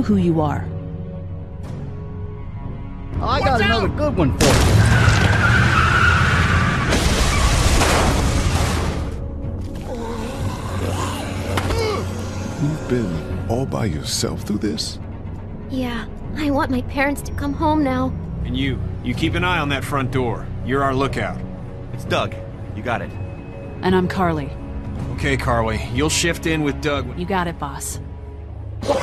know who you are. Oh, I got another good one for you. You've been all by yourself through this? Yeah, I want my parents to come home now. And you, you keep an eye on that front door. You're our lookout. It's Doug. You got it. And I'm Carley. Okay, Carley, you'll shift in with Doug. when- You got it, boss. Son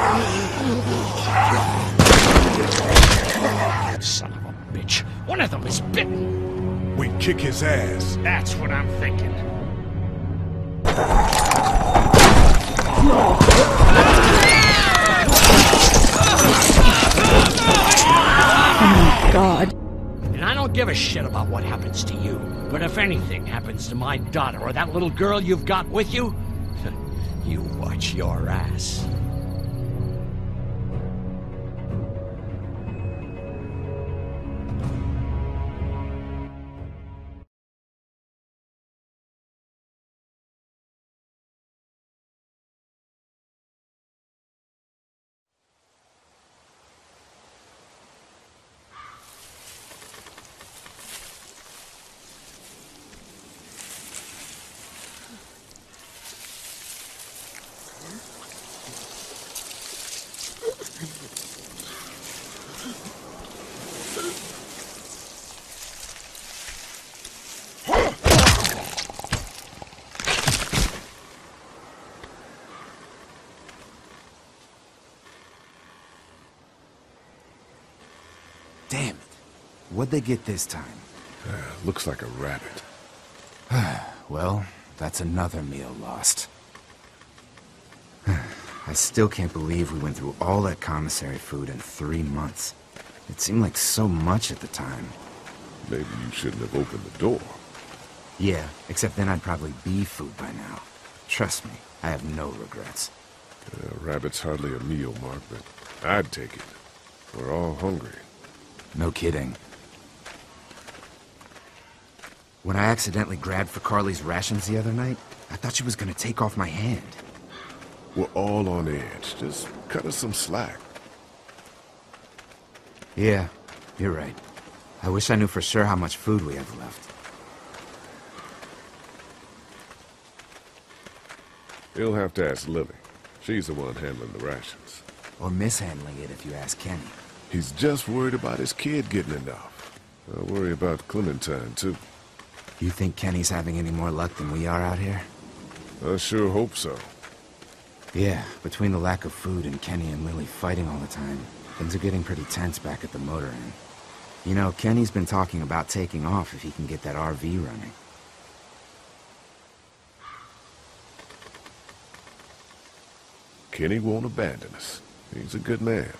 of a bitch. One of them is bitten. We kick his ass. That's what I'm thinking. Oh, God. And I don't give a shit about what happens to you. But if anything happens to my daughter or that little girl you've got with you, you watch your ass. What'd they get this time? Looks like a rabbit. Well, that's another meal lost. I still can't believe we went through all that commissary food in three months. It seemed like so much at the time. Maybe you shouldn't have opened the door. Yeah, except then I'd probably be food by now. Trust me, I have no regrets. Uh, rabbit's hardly a meal, Mark, but I'd take it. We're all hungry. No kidding. When I accidentally grabbed for Carley's rations the other night, I thought she was gonna take off my hand. We're all on edge. Just cut us some slack. Yeah, you're right. I wish I knew for sure how much food we have left. You'll have to ask Lilly. She's the one handling the rations. Or mishandling it if you ask Kenny. He's just worried about his kid getting enough. I worry about Clementine, too. You think Kenny's having any more luck than we are out here? I sure hope so. Yeah, between the lack of food and Kenny and Lilly fighting all the time, things are getting pretty tense back at the motor inn. You know, Kenny's been talking about taking off if he can get that RV running. Kenny won't abandon us. He's a good man.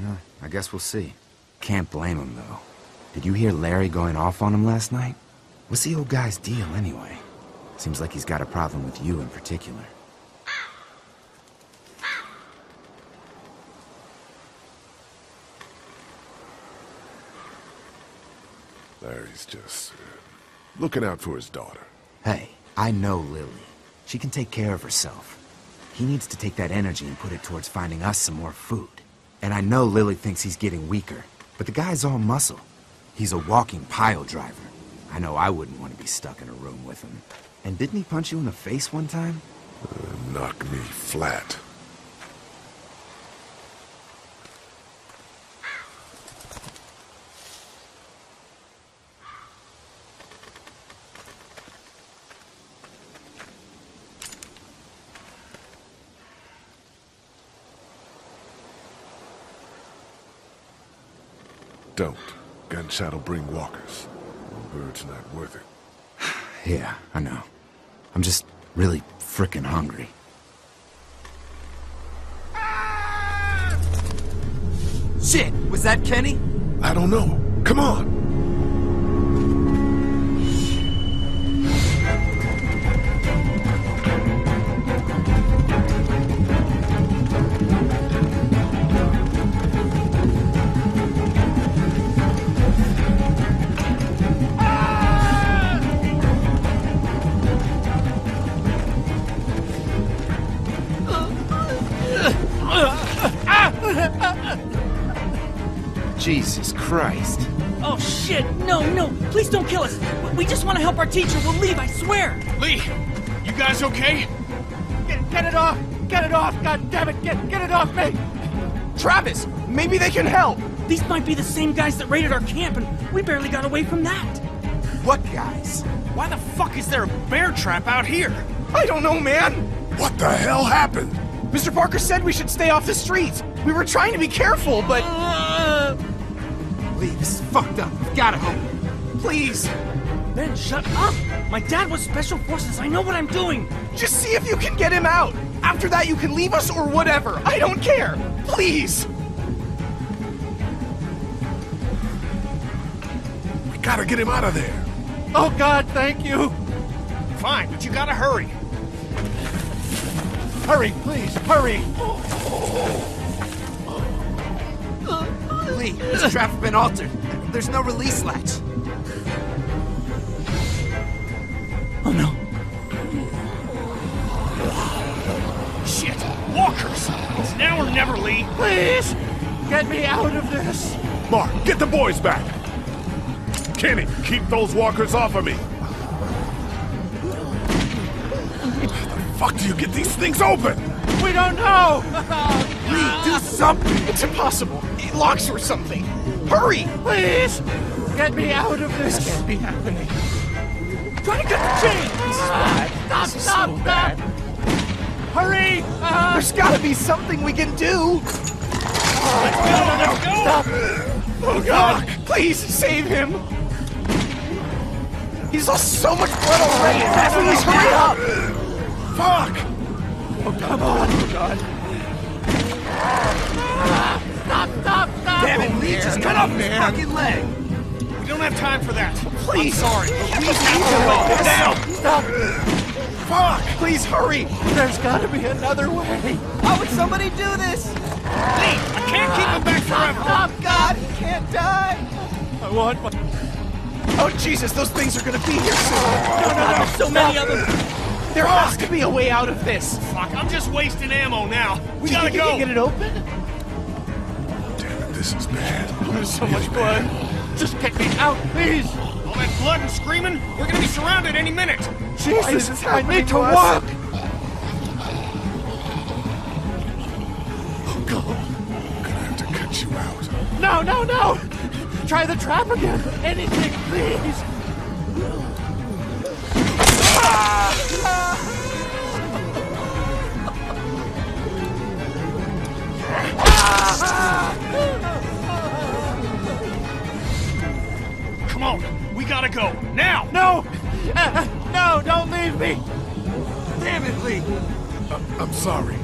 Yeah, I guess we'll see. Can't blame him, though. Did you hear Larry going off on him last night? What's the old guy's deal, anyway? Seems like he's got a problem with you in particular. Larry's just uh, looking out for his daughter. Hey, I know Lilly. She can take care of herself. He needs to take that energy and put it towards finding us some more food. And I know Lilly thinks he's getting weaker, but the guy's all muscle. He's a walking pile driver. I know I wouldn't want to be stuck in a room with him. And didn't he punch you in the face one time? Uh, knock me flat. Don't. Gunshot'll bring walkers. One bird's not worth it. Yeah, I know. I'm just really frickin' hungry. Shit! Was that Kenny? I don't know. Come on! Christ. Oh shit! No, no! Please don't kill us! We just want to help our teacher. We'll leave, I swear! Lee, you guys okay? Get, get it off! Get it off! God damn it! Get, get it off me! Travis, maybe they can help. These might be the same guys that raided our camp, and we barely got away from that. What guys? Why the fuck is there a bear trap out here? I don't know, man. What the hell happened? Mr. Parker said we should stay off the streets. We were trying to be careful, but uh, Lee, this is fucked up. We've gotta help please, Ben, shut up! My dad was Special Forces. I know what I'm doing. just see if you can get him out. After that, you can leave us or whatever. I don't care. Please. We gotta get him out of there. Oh God, thank you! Fine, but you gotta hurry. Hurry, please, hurry! Lee, this trap's been altered. There's no release latch. Oh no. Shit, walkers! It's now or never, Lee. Please! Get me out of this! Mark, get the boys back. Kenny, keep those walkers off of me. How the fuck do you get these things open? We don't know! Lee, do something. It's impossible. It locks or something. Hurry. Please! Get me out of this! This can't be happening. Try to cut the chain! Stop, stop, stop! Hurry! Uh, There's gotta be something we can do. Oh God! Please save him. He's lost so much blood already. Please hurry up. Fuck! Oh, come on! Oh God! Stop, stop, stop! Damn it, Lee, just cut off his fucking leg. We don't have time for that. Please. I'm sorry. We need to. Now! Stop! Fuck! Please hurry. There's gotta be another way! How would somebody do this? Lee, I can't keep him back forever. Stop, God! He can't die. I want my... Oh Jesus! Those things are gonna be here soon. No, no, no! So many of them. There has to be a way out of this. Fuck, I'm just wasting ammo now. We Do gotta think you go. can get it open? Damn it, this is bad. Oh, there's so much blood! Just get me out, please! All that blood and screaming, we're gonna be surrounded any minute. Jesus, this I need to to us? walk! Oh, gonna have to cut you out. No, no, no! Try the trap again! Anything, please! Ah! Come on, we gotta go now. No! Uh, uh, no, don't leave me! Damn it, Lee. Uh, I'm sorry.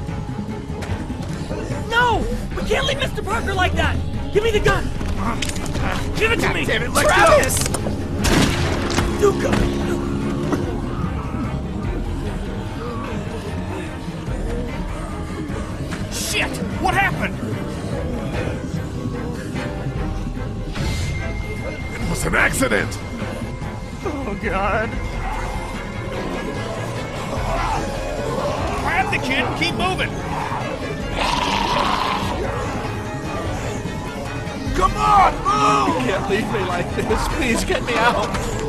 No! We can't leave Mr. Parker like that! Give me the gun! Uh, Give it to me! Damn it, let Travis! Duca! Shit! It was an accident. Oh, God. Grab the kid and keep moving. Come on, move! You can't leave me like this. Please get me out.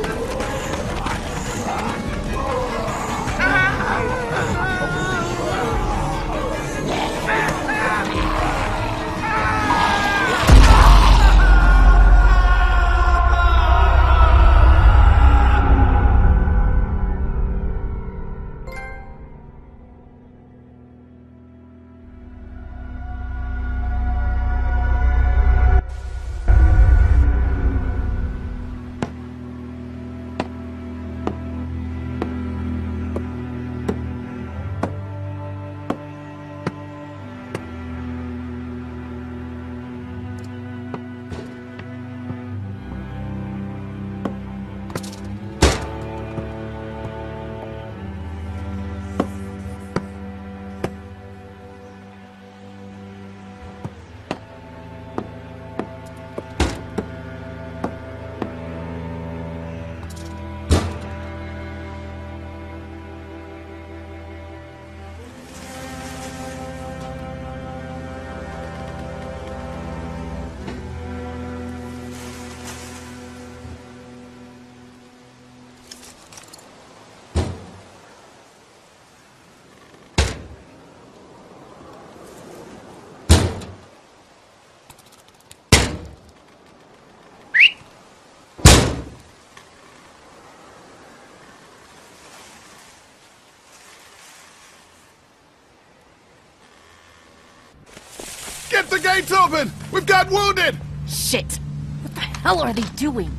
The gates open! We've got wounded! Shit! What the hell are they doing?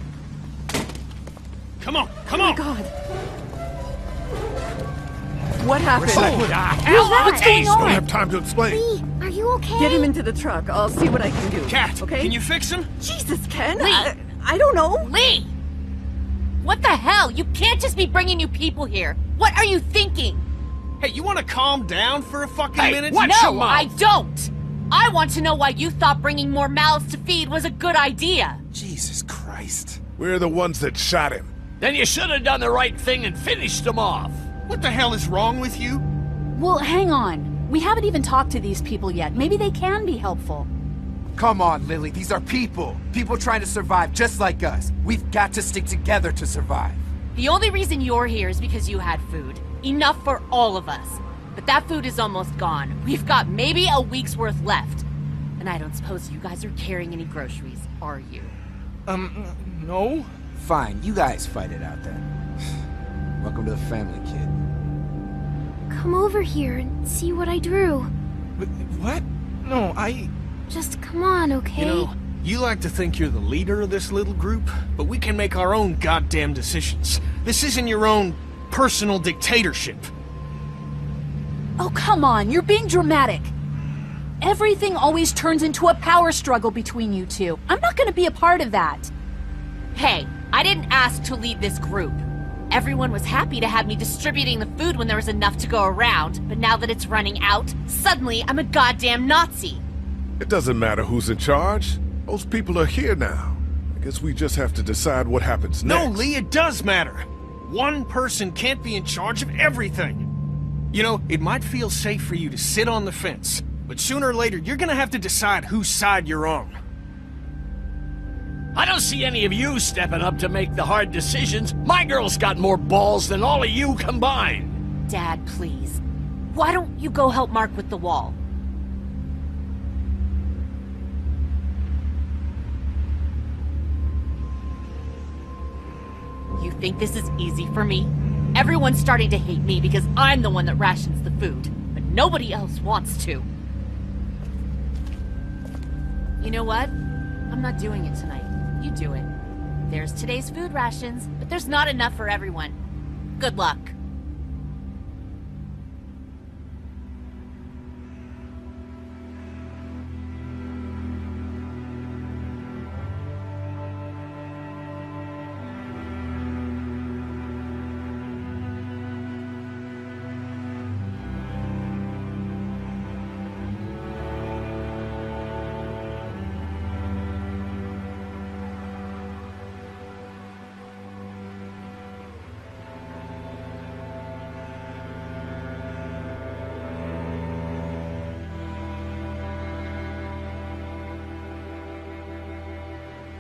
Come on, come on! Oh my god. What happened? Oh, the hell? What's going on? Don't have time to explain. Lee, are you okay? Get him into the truck. I'll see what I can do. Cat, okay? can you fix him? Jesus, Ken. Lee. I, I don't know. Lee! What the hell? You can't just be bringing new people here. What are you thinking? Hey, you want to calm down for a fucking Hey, minute? what? Watch your no, mouth. I don't. I want to know why you thought bringing more mouths to feed was a good idea. Jesus Christ. We're the ones that shot him. Then you should have done the right thing and finished him off. What the hell is wrong with you? Well, hang on. We haven't even talked to these people yet. Maybe they can be helpful. Come on, Lilly. These are people. People trying to survive just like us. We've got to stick together to survive. The only reason you're here is because you had food. Enough for all of us. But that food is almost gone. We've got maybe a week's worth left. And I don't suppose you guys are carrying any groceries, are you? Um, no? Fine, you guys fight it out then. Welcome to the family, kid. Come over here and see what I drew. Wh- What? No, I. Just come on, okay? You know, you like to think you're the leader of this little group, but we can make our own goddamn decisions. This isn't your own personal dictatorship. Oh, come on, you're being dramatic. Everything always turns into a power struggle between you two. I'm not gonna be a part of that. Hey, I didn't ask to lead this group. Everyone was happy to have me distributing the food when there was enough to go around, but now that it's running out, suddenly I'm a goddamn Nazi. It doesn't matter who's in charge. Those people are here now. I guess we just have to decide what happens next. No. Lee, it does matter. One person can't be in charge of everything. You know, it might feel safe for you to sit on the fence, but sooner or later you're gonna have to decide whose side you're on. I don't see any of you stepping up to make the hard decisions. My girl's got more balls than all of you combined. Dad, please. Why don't you go help Mark with the wall? You think this is easy for me? Everyone's starting to hate me because I'm the one that rations the food, but nobody else wants to. You know what? I'm not doing it tonight. You do it. There's today's food rations, but there's not enough for everyone. Good luck.